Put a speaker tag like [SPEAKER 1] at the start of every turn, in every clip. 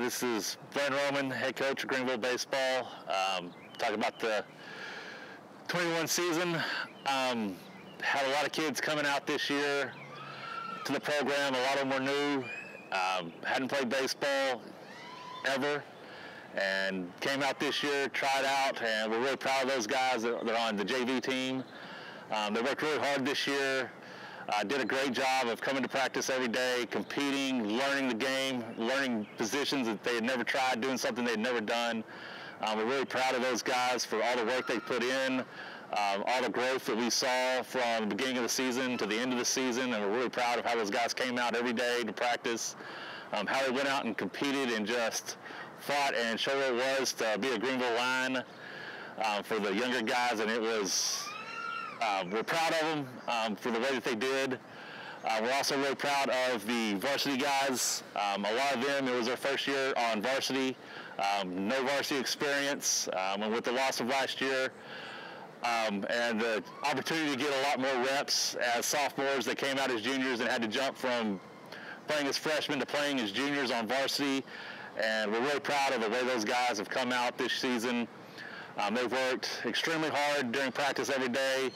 [SPEAKER 1] this is Blaine Roman, head coach of Greenville Baseball. Um, talk about the 21 season. Um, had a lot of kids coming out this year to the program. A lot of them were new, um, hadn't played baseball ever, and came out this year, tried out, and we're really proud of those guys that are on the JV team. Um, they worked really hard this year. Uh, did a great job of coming to practice every day, competing, learning the game, learning positions that they had never tried, doing something they'd never done. Um, we're really proud of those guys for all the work they put in, um, all the growth that we saw from the beginning of the season to the end of the season, and we're really proud of how those guys came out every day to practice, um, how they went out and competed and just fought and showed what it was to be a Greenville Lion uh, for the younger guys, and it was uh, we're proud of them um, for the way that they did. Uh, we're also really proud of the varsity guys. Um, a lot of them, it was their first year on varsity, um, no varsity experience, um, and with the loss of last year, um, and the opportunity to get a lot more reps as sophomores. that came out as juniors and had to jump from playing as freshmen to playing as juniors on varsity. And we're really proud of the way those guys have come out this season. Um, they've worked extremely hard during practice every day.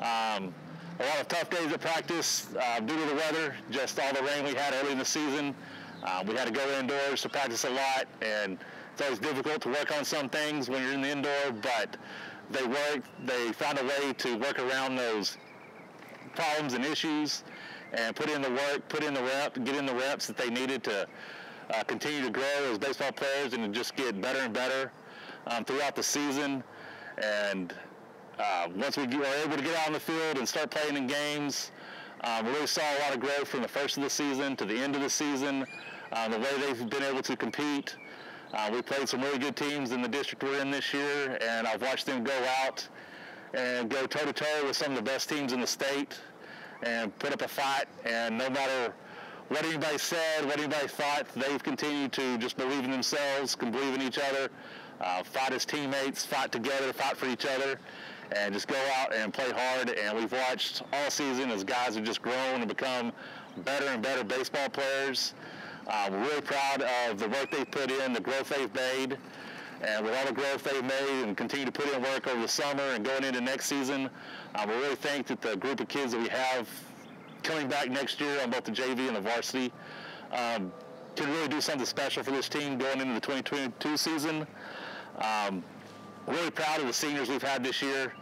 [SPEAKER 1] Um, a lot of tough days at practice uh, due to the weather, just all the rain we had early in the season. Uh, we had to go indoors to practice a lot, and it's always difficult to work on some things when you're in the indoor, but they worked, they found a way to work around those problems and issues and put in the work, put in the rep, get in the reps that they needed to uh, continue to grow as baseball players and just get better and better um, throughout the season. And uh, once we were able to get out on the field and start playing in games, um, we really saw a lot of growth from the first of the season to the end of the season. Uh, the way they've been able to compete. Uh, we played some really good teams in the district we're in this year, and I've watched them go out and go toe to toe with some of the best teams in the state and put up a fight. And no matter what anybody said, what anybody thought, they've continued to just believe in themselves, can believe in each other, uh, fight as teammates, fight together, fight for each other, and just go out and play hard. And we've watched all season as guys have just grown and become better and better baseball players. Uh, we're really proud of the work they've put in, the growth they've made. And with all the growth they've made and continue to put in work over the summer and going into next season, uh, we really think that the group of kids that we have coming back next year on both the JV and the varsity um, can really do something special for this team going into the 2022 season. Um, really proud of the seniors we've had this year.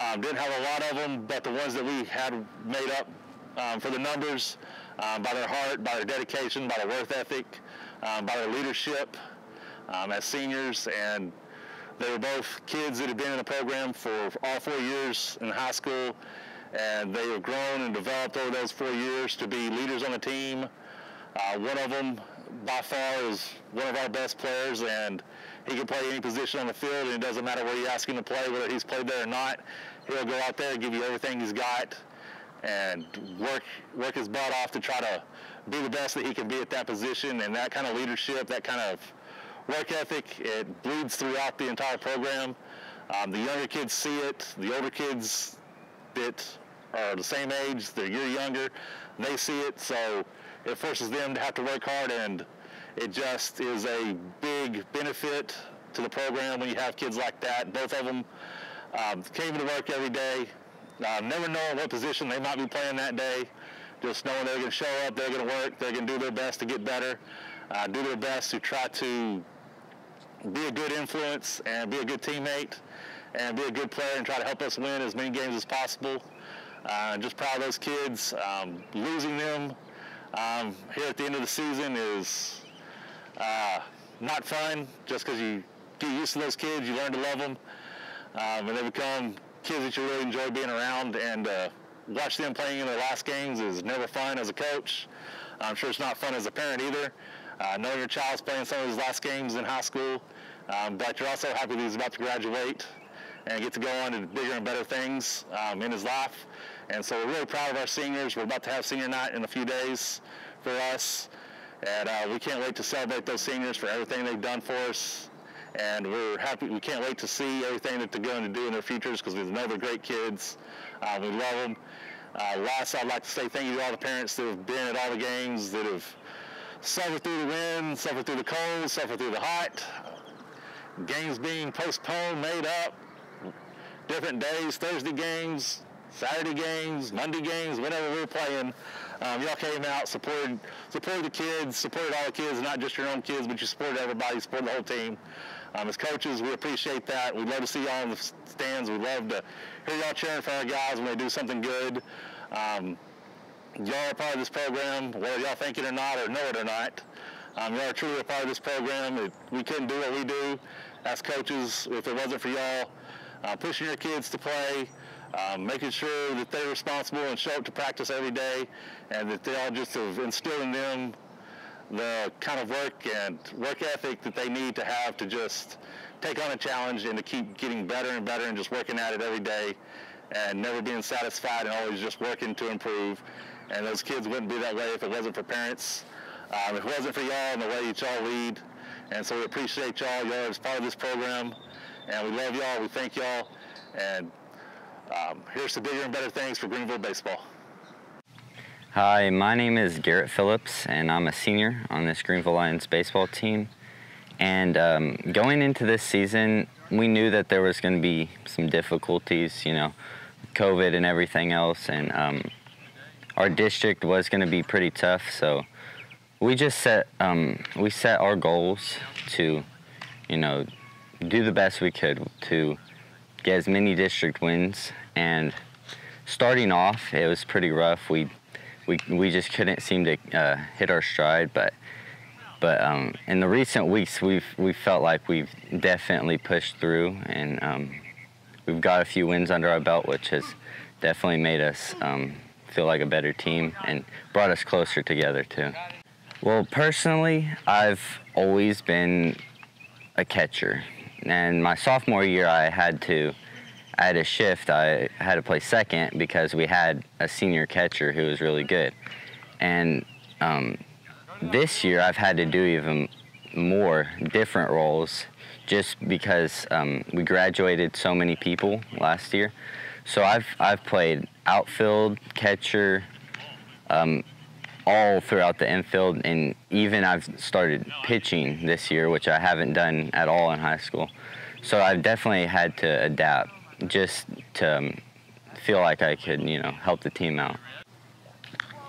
[SPEAKER 1] Um, didn't have a lot of them, but the ones that we had made up um, for the numbers um, by their heart, by their dedication, by their work ethic, um, by their leadership um, as seniors. And they were both kids that had been in the program for all four years in high school, and they have grown and developed over those four years to be leaders on the team. Uh, one of them, by far, is one of our best players, and he can play any position on the field, and it doesn't matter where you ask him to play, whether he's played there or not. He'll go out there give you everything he's got and work work his butt off to try to be the best that he can be at that position. And that kind of leadership, that kind of work ethic, it bleeds throughout the entire program. Um, the younger kids see it. The older kids that are the same age, they're a year younger, they see it. So it forces them to have to work hard and it just is a big benefit to the program when you have kids like that. Both of them um, came to work every day, uh, never knowing what position they might be playing that day, just knowing they're going to show up, they're going to work, they're going to do their best to get better, uh, do their best to try to be a good influence and be a good teammate and be a good player and try to help us win as many games as possible. Uh, just proud of those kids. Um, losing them um, here at the end of the season is uh, not fun just because you get used to those kids, you learn to love them, um, and they become kids that you really enjoy being around. And uh, watch them playing in their last games is never fun as a coach. I'm sure it's not fun as a parent either. Uh, knowing your child's playing some of his last games in high school, um, but you're also happy that he's about to graduate and get to go on to bigger and better things um, in his life. And so we're really proud of our seniors. We're about to have senior night in a few days for us. And uh, we can't wait to celebrate those seniors for everything they've done for us. And we're happy, we can't wait to see everything that they're going to do in their futures because we know they're great kids. Uh, we love them. Uh, last, I'd like to say thank you to all the parents that have been at all the games, that have suffered through the wind, suffered through the cold, suffered through the hot. Games being postponed, made up, different days, Thursday games, Saturday games, Monday games, whenever we're playing. Um, y'all came out, supported, supported the kids, supported all the kids, not just your own kids, but you supported everybody, supported the whole team. Um, as coaches, we appreciate that. We'd love to see y'all in the stands. We'd love to hear y'all cheering for our guys when they do something good. Um, y'all are part of this program, whether y'all think it or not, or know it or not. Um, y'all are truly a part of this program. It, we couldn't do what we do as coaches if it wasn't for y'all uh, pushing your kids to play, um, making sure that they're responsible and show up to practice every day, and that they all just have instilled in them the kind of work and work ethic that they need to have to just take on a challenge and to keep getting better and better and just working at it every day and never being satisfied and always just working to improve. And those kids wouldn't be that way if it wasn't for parents, um, if it wasn't for y'all and the way that y'all lead. And so we appreciate y'all. Y'all as part of this program. And we love y'all. We thank y'all. And um, here's to bigger and better things for Greenville baseball.
[SPEAKER 2] Hi, my name is Garrett Phillips, and I'm a senior on this Greenville Lions baseball team. And um, going into this season, we knew that there was going to be some difficulties, you know, COVID and everything else, and um, our district was going to be pretty tough. So we just set um, we set our goals to, you know, do the best we could to get as many district wins. And starting off, it was pretty rough. We we we just couldn't seem to uh, hit our stride, but but um, in the recent weeks, we've we felt like we've definitely pushed through, and um, we've got a few wins under our belt, which has definitely made us um, feel like a better team and brought us closer together too. Well, personally, I've always been a catcher, and my sophomore year, I had to I had a shift. I had to play second because we had a senior catcher who was really good. And um, this year, I've had to do even more different roles just because um, we graduated so many people last year. So I've, I've played outfield, catcher, um, all throughout the infield, and even I've started pitching this year, which I haven't done at all in high school. So I've definitely had to adapt just to um, feel like I could, you know, help the team out.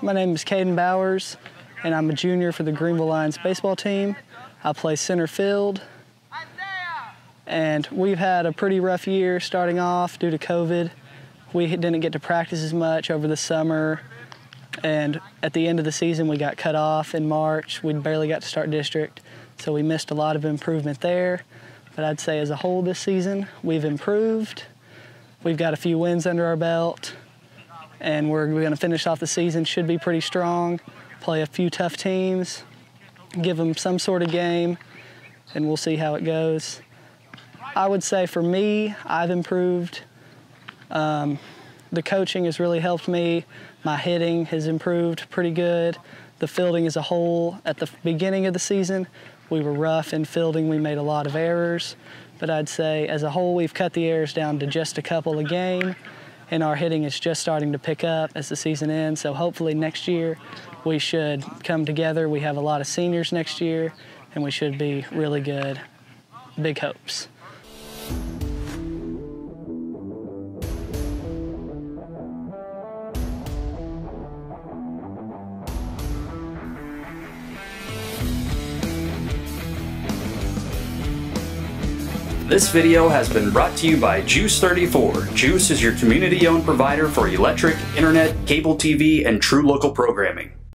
[SPEAKER 3] My name is Caden Bowers, and I'm a junior for the Greenville Lions baseball team. I play center field, and we've had a pretty rough year starting off due to COVID. We didn't get to practice as much over the summer, and at the end of the season, we got cut off in March. We barely got to start district, so we missed a lot of improvement there. But I'd say as a whole this season, we've improved. We've got a few wins under our belt, and we're, we're going to finish off the season. Should be pretty strong. Play a few tough teams, give them some sort of game, and we'll see how it goes. I would say for me, I've improved. Um, the coaching has really helped me. My hitting has improved pretty good. The fielding as a whole, at the beginning of the season, we were rough in fielding. We made a lot of errors but I'd say as a whole, we've cut the errors down to just a couple a game, and our hitting is just starting to pick up as the season ends. So hopefully next year we should come together. We have a lot of seniors next year, and we should be really good. Big hopes.
[SPEAKER 4] This video has been brought to you by GEUS 34. GEUS is your community owned provider for electric, internet, cable TV, and true local programming.